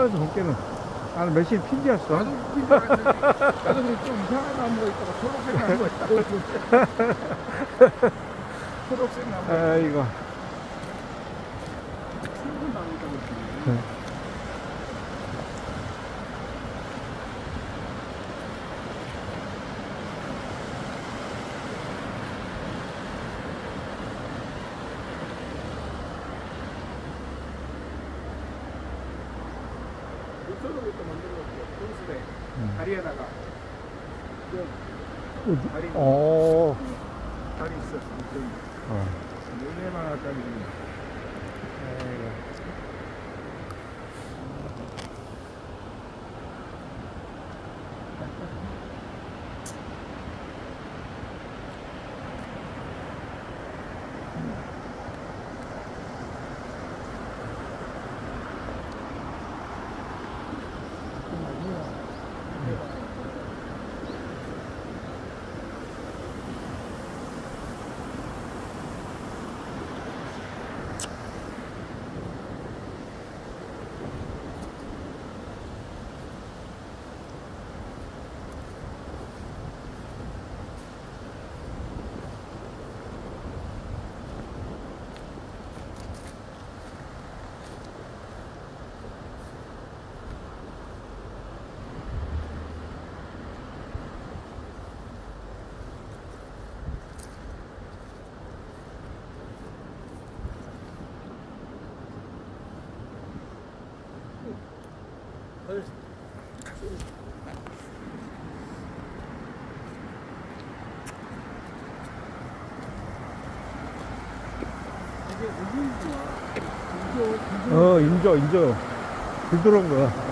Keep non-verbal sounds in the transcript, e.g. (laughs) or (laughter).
나는 어, 뼈에서 본 게는 나는 몇신 핀디였어. 나도 알았지. 나도 좀 이상한 나무가 있다가 초록색 나무가 있다고. (laughs) 초록색 나무. 아이고. 붉은 나무 있다고. 네. 목소리로 또 만들어놨고 혼수대 음. 다리에다가 어디? 다리 어. 다리 있어. 좀 어. 열네만 할까지. 아이고. 어, 인조, 인조. 불 들어온 거야.